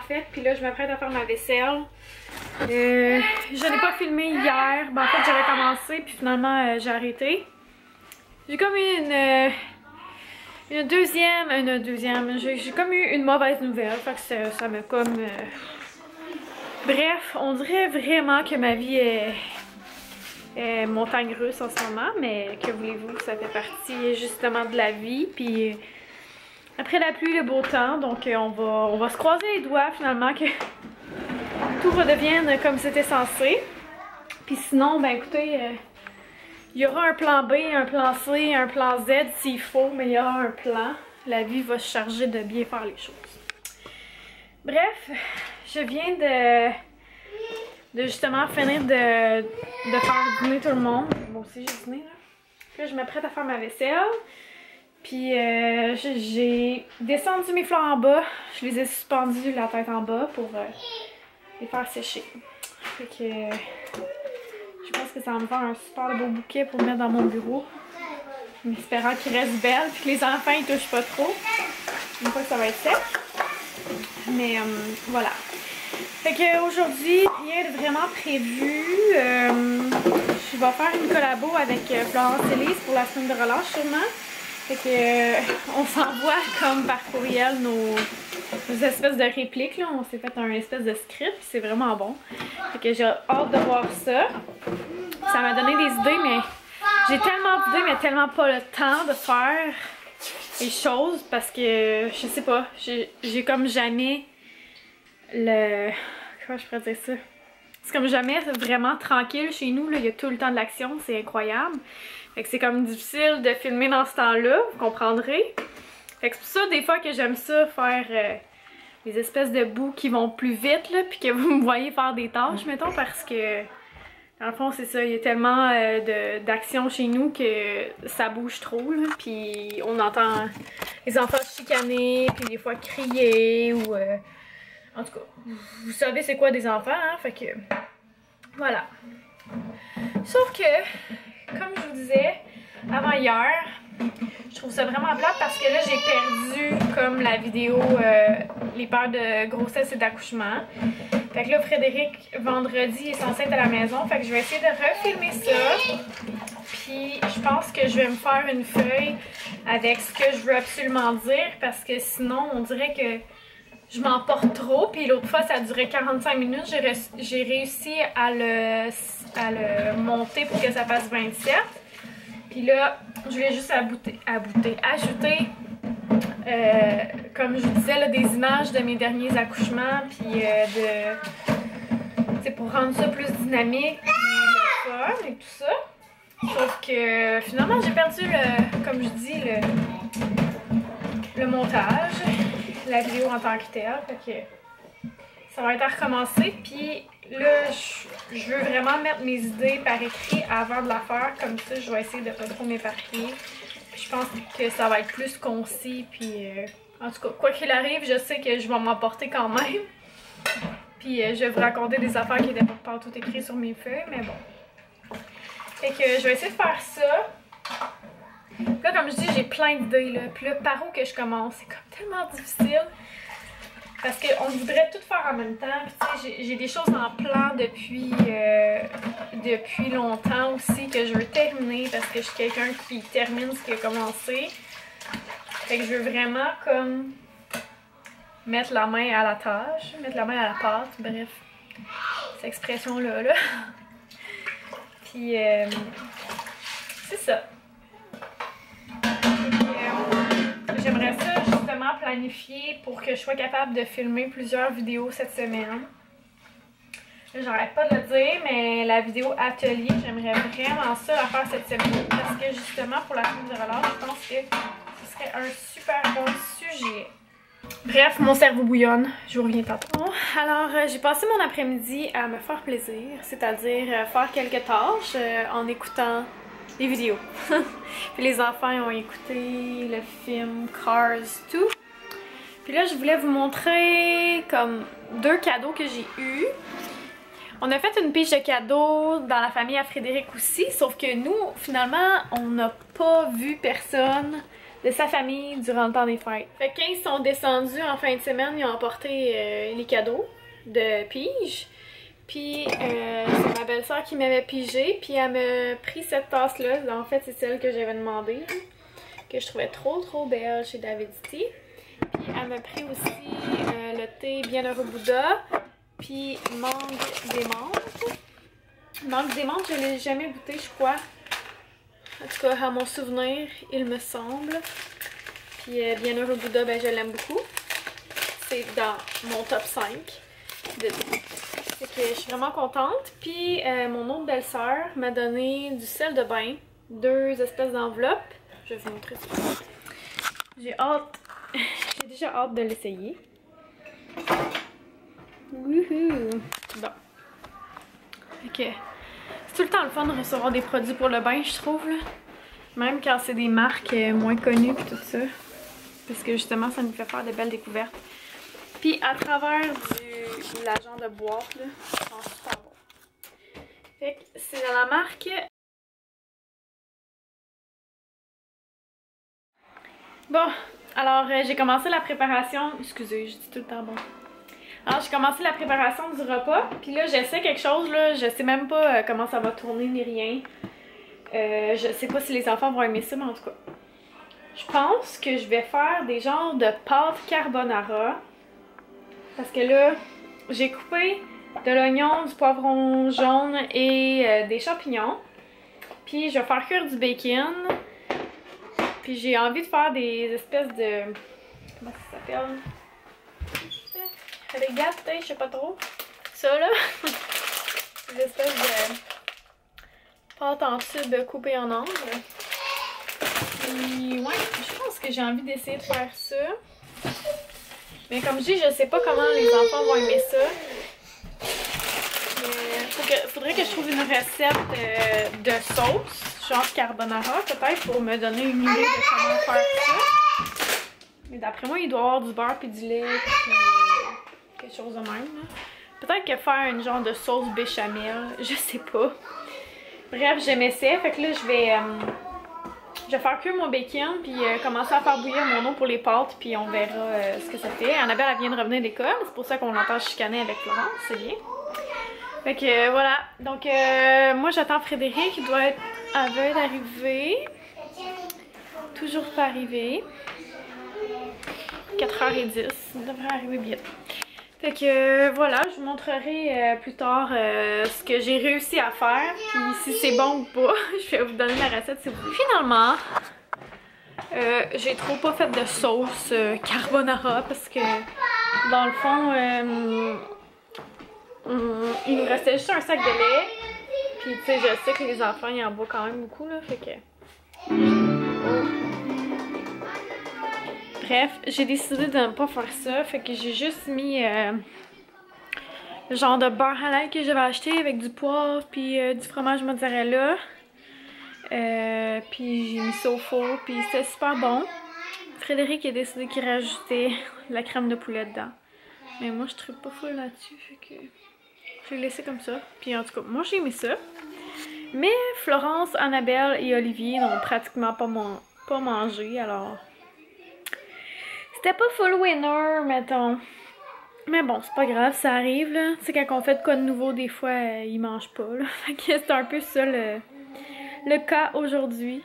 fait, puis là je m'apprête à faire ma vaisselle. Euh, je n'ai pas filmé hier, ben, en fait j'avais commencé puis finalement euh, j'ai arrêté. J'ai comme eu une, euh, une deuxième, une deuxième, j'ai comme eu une mauvaise nouvelle, fait que ça ça m'a comme... Bref, on dirait vraiment que ma vie est, est montagne russe en ce moment, mais que voulez-vous, ça fait partie justement de la vie, puis... Après la pluie, le beau temps, donc euh, on va, on va se croiser les doigts finalement que tout redevienne comme c'était censé. Puis sinon, ben écoutez, euh, il y aura un plan B, un plan C, un plan Z s'il faut, mais il y aura un plan. La vie va se charger de bien faire les choses. Bref, je viens de, de justement finir de, faire dîner tout le monde. Bon, aussi j'ai dîné là. Puis là, je m'apprête à faire ma vaisselle. Puis euh, j'ai- descendu mes fleurs en bas. Je les ai suspendues la tête en bas pour euh, les faire sécher. Fait que je pense que ça va me faire un super beau bouquet pour mettre dans mon bureau. En espérant qu'il reste belle puis que les enfants ils touchent pas trop. Une fois que ça va être sec. Mais euh, voilà. Fait que aujourd'hui, rien de vraiment prévu. Je vais faire une collabo avec Florence Elise pour la semaine de relâche sûrement. Fait que euh, on s'envoie comme par courriel nos, espèces de répliques. Là. On s'est fait un espèce de script, c'est vraiment bon. Fait que j'ai hâte de voir ça. Ça m'a donné des idées, mais j'ai tellement d'idées, mais tellement pas le temps de faire les choses parce que je sais pas, j'ai comme jamais le. Comment je pourrais dire ça? C'est comme jamais vraiment tranquille chez nous, là. il y a tout le temps de l'action, c'est incroyable. Fait que c'est comme difficile de filmer dans ce temps-là, vous comprendrez. Fait que c'est pour ça des fois que j'aime ça faire euh, les espèces de bouts qui vont plus vite là, puis que vous me voyez faire des tâches, mettons, parce que dans le fond c'est ça, il y a tellement euh, de- d'action chez nous que ça bouge trop, là, puis on entend les enfants chicaner, puis des fois crier ou euh, en tout cas, vous savez c'est quoi des enfants, hein, fait que voilà. Sauf que, comme je vous disais avant hier, je trouve ça vraiment plate parce que là j'ai perdu comme la vidéo euh, les peurs de grossesse et d'accouchement. Fait que là Frédéric vendredi est censé être à la maison, fait que je vais essayer de refilmer ça. Puis je pense que je vais me faire une feuille avec ce que je veux absolument dire parce que sinon on dirait que je m'emporte trop. Puis l'autre fois ça duré 45 minutes, j'ai réussi à le, à le monter pour que ça fasse 27. Puis là, je voulais juste ajouter, euh, comme je disais, des images de mes derniers accouchements, puis euh, de. C'est pour rendre ça plus dynamique, fun et tout ça. Sauf que finalement, j'ai perdu le. Comme je dis, le. le montage, la vidéo en tant que telle. Fait que ça va être à recommencer. Puis là, je, veux vraiment mettre mes idées par écrit avant de la faire. Comme ça, je vais essayer de pas trop m'éparpiller. Je pense que ça va être plus concis. Puis euh, en tout cas, quoi qu'il arrive, je sais que je vais m'emporter quand même. Puis euh, je vais vous raconter des affaires qui n'étaient pas tout écrit sur mes feuilles, mais bon. Fait que je vais essayer de faire ça. Là, comme je dis, j'ai plein d'idées, là. Puis là, par où que je commence? C'est comme tellement difficile. Parce qu'on voudrait tout faire en même temps. Puis, j'ai- j'ai des choses en plan depuis, euh, depuis longtemps aussi que je veux terminer parce que je suis quelqu'un qui termine ce qui a commencé. Fait que je veux vraiment comme mettre la main à la tâche, mettre la main à la pâte, bref. Cette expression-là, là. Puis, euh, c'est ça. J'aimerais ça justement planifier pour que je sois capable de filmer plusieurs vidéos cette semaine. J'arrête pas de le dire, mais la vidéo atelier, j'aimerais vraiment ça la faire cette semaine parce que justement pour la semaine de relâche, je pense que ce serait un super bon sujet. Bref, mon cerveau bouillonne. Je vous reviens tantôt. Bon, alors, euh, j'ai passé mon après-midi à me faire plaisir, c'est-à-dire euh, faire quelques tâches euh, en écoutant des vidéos. Puis les enfants ont écouté le film Cars 2. Puis là, je voulais vous montrer comme deux cadeaux que j'ai eus. On a fait une pige de cadeaux dans la famille à Frédéric aussi, sauf que nous, finalement, on n'a pas vu personne de sa famille durant le temps des fêtes. Fait que quand ils sont descendus en fin de semaine, ils ont apporté euh, les cadeaux de pige. Puis euh, c'est ma belle-sœur qui m'avait pigé, puis elle m'a pris cette tasse-là. En fait, c'est celle que j'avais demandé, que je trouvais trop trop belle chez David Puis elle m'a pris aussi euh, le thé Bienheureux Bouddha, puis mangue des menthes. Mangue des menthes, je l'ai jamais goûté, je crois. En tout cas, à mon souvenir, il me semble. Puis euh, Bienheureux Bouddha, ben je l'aime beaucoup. C'est dans mon top 5 de je suis vraiment contente. Puis euh, mon autre belle-sœur m'a donné du sel de bain, deux espèces d'enveloppes. Je vais vous montrer ça. J'ai hâte, j'ai déjà hâte de l'essayer. Wouhou! Bon. Ok. C'est tout le temps le fun de recevoir des produits pour le bain, je trouve. Là. Même quand c'est des marques euh, moins connues et tout ça. Parce que justement, ça nous fait faire de belles découvertes. Puis à travers du l'agent de boîte, là, c'est super bon. Fait que c'est dans la marque Bon, alors euh, j'ai commencé la préparation. Excusez, je dis tout le temps bon. Alors j'ai commencé la préparation du repas. Puis là j'essaie quelque chose là. Je sais même pas euh, comment ça va tourner ni rien. Euh, je sais pas si les enfants vont aimer ça, mais en tout cas. Je pense que je vais faire des genres de pâte carbonara. Parce que là, j'ai coupé de l'oignon, du poivron jaune et euh, des champignons. Puis je vais faire cuire du bacon. Puis j'ai envie de faire des espèces de... Comment ça s'appelle? Peut-être, je sais pas trop. Ça là. des espèces de pâte en tube coupée en angles. Puis ouais, je pense que j'ai envie d'essayer de faire ça. Mais comme je dis, je sais pas comment les enfants vont aimer ça. Il faudrait que je trouve une recette euh, de sauce, genre carbonara peut-être, pour me donner une idée de comment faire ça. Mais d'après moi, il doit y avoir du beurre et du lait, puis quelque chose de même. Peut-être que faire une genre de sauce béchamel, je sais pas. Bref, j'aimais ça, fait que là, je vais... Euh, je vais faire cuire mon bacon, puis euh, commencer à faire bouillir mon eau pour les pâtes, puis on verra euh, ce que ça fait. Annabelle, elle vient de revenir d'école, c'est pour ça qu'on l'entend chicaner avec Florence, c'est bien. Fait que euh, voilà, donc moi j'attends Frédéric, il doit être à veille d'arriver. Toujours pas arrivé. 4h10, il devrait arriver bientôt. Fait que euh, voilà, je vous montrerai euh, plus tard euh, ce que j'ai réussi à faire. Puis si c'est bon ou pas, je vais vous donner la recette si vous Finalement, j'ai trop pas fait de sauce carbonara parce que dans le fond, il nous restait juste un sac de lait. Puis tu sais, je sais que les enfants ils en boivent quand même beaucoup là, fait que... Bref, j'ai décidé de ne pas faire ça, fait que j'ai juste mis euh, le genre de beurre l'ail que j'avais acheté avec du poivre puis euh, du fromage mozzarella. Euh, puis j'ai mis ça au four, puis c'était super bon. Frédéric a décidé qu'il rajoutait la crème de poulet dedans. Mais moi, je trouve pas fou là-dessus, fait que j'ai laissé comme ça. Puis en tout cas, moi, j'ai aimé ça. Mais Florence, Annabelle et Olivier n'ont pratiquement pas, pas mangé, alors c'était pas full winner, mettons. Mais bon, c'est pas grave, ça arrive, là. Tu sais, quand on fait de quoi de nouveau, des fois, euh, ils mangent pas, là. Fait que c'est un peu ça, le, le cas aujourd'hui.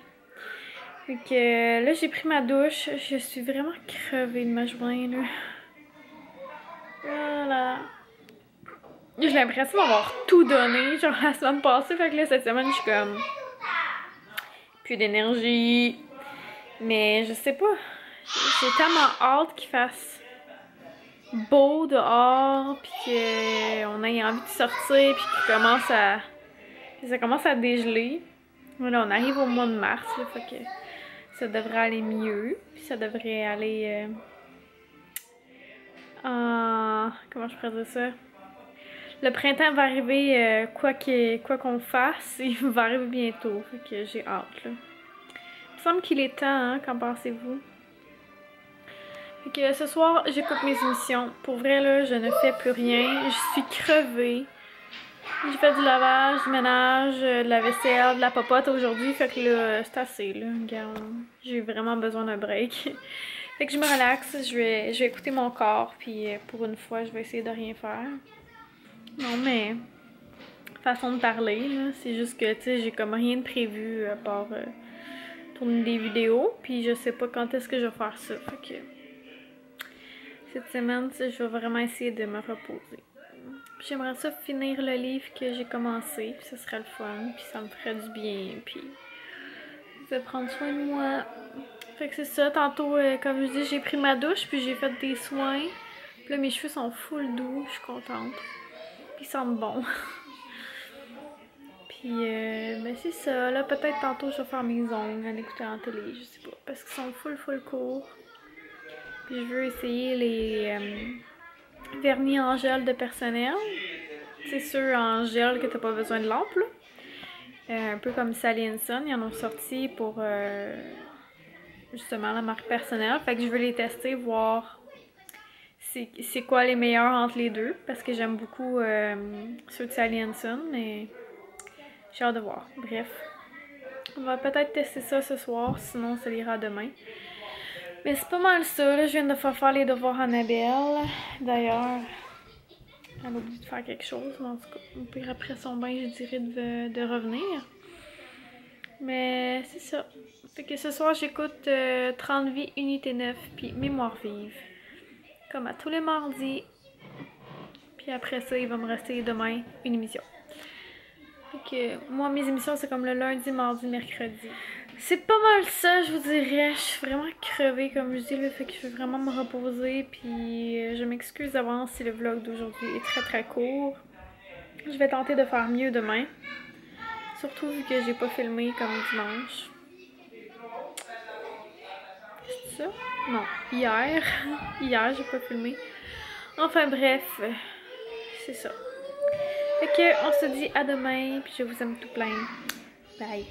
Fait que euh, là, j'ai pris ma douche. Je suis vraiment crevée de ma journée, là. Voilà. J'ai l'impression d'avoir tout donné, genre la semaine passée. Fait que là, cette semaine, je suis comme... Plus d'énergie. Mais je sais pas. J'ai tellement hâte qu'il fasse beau dehors, puis qu'on ait envie de sortir, puis qu'il commence à... ça commence à dégeler. Voilà, on arrive au mois de mars, là, fait que ça devrait aller mieux, puis ça devrait aller... Euh, en... Comment je pourrais ça? Le printemps va arriver, euh, quoi qu'on fasse, il va arriver bientôt, fait que j'ai hâte, là. Il me semble qu'il est temps, hein, qu'en pensez-vous? Que ce soir, j'écoute mes émissions. Pour vrai, là, je ne fais plus rien. Je suis crevée. J'ai fait du lavage, du ménage, euh, de la vaisselle, de la popote aujourd'hui. Fait que là, c'est assez, là. Regarde, j'ai vraiment besoin d'un break. fait que je me relaxe, je vais, je vais écouter mon corps. Puis euh, pour une fois, je vais essayer de rien faire. Non, mais façon de parler. C'est juste que, tu sais, j'ai comme rien de prévu à part euh, tourner des vidéos. Puis je sais pas quand est-ce que je vais faire ça. Fait que cette semaine, je vais vraiment essayer de me reposer. J'aimerais ça finir le livre que j'ai commencé, puis ce serait le fun, puis ça me ferait du bien, puis je vais prendre soin de moi. Fait que c'est ça, tantôt, euh, comme je dis, j'ai pris ma douche, puis j'ai fait des soins. Puis là, mes cheveux sont full doux, je suis contente. Puis ils sentent bon. puis, euh, ben c'est ça. Là, peut-être tantôt, je vais faire mes ongles en écoutant la télé, je sais pas. Parce qu'ils sont full, full courts. Je veux essayer les... Vernis en gel de personnel. C'est sûr en gel que t'as pas besoin de lampe euh, un peu comme Sally Son, ils en ont sorti pour euh, justement la marque personnelle. Fait que je veux les tester, voir c'est quoi les meilleurs entre les deux. Parce que j'aime beaucoup euh, ceux de Sally Son, mais j'ai hâte de voir. Bref, on va peut-être tester ça ce soir, sinon ça ira demain. Mais c'est pas mal ça, là. Je viens de faire faire les devoirs à Annabelle. D'ailleurs, elle a oublié de faire quelque chose, en tout cas, pire après son bain, je dirais de, revenir. Mais c'est ça. Fait que ce soir, j'écoute 30 euh, vies, unité 9, puis mémoire vive. Comme à tous les mardis. Puis après ça, il va me rester demain une émission. Fait que moi, mes émissions, c'est comme le lundi, mardi, mercredi. C'est pas mal ça, je vous dirais. Je suis vraiment crevée, comme je dis, le fait que je veux vraiment me reposer. Puis euh, je m'excuse d'avance si le vlog d'aujourd'hui est très très court. Je vais tenter de faire mieux demain. Surtout vu que j'ai pas filmé comme dimanche. C'est ça? Non, hier. hier, j'ai pas filmé. Enfin bref, c'est ça. Fait que on se dit à demain, puis je vous aime tout plein. Bye.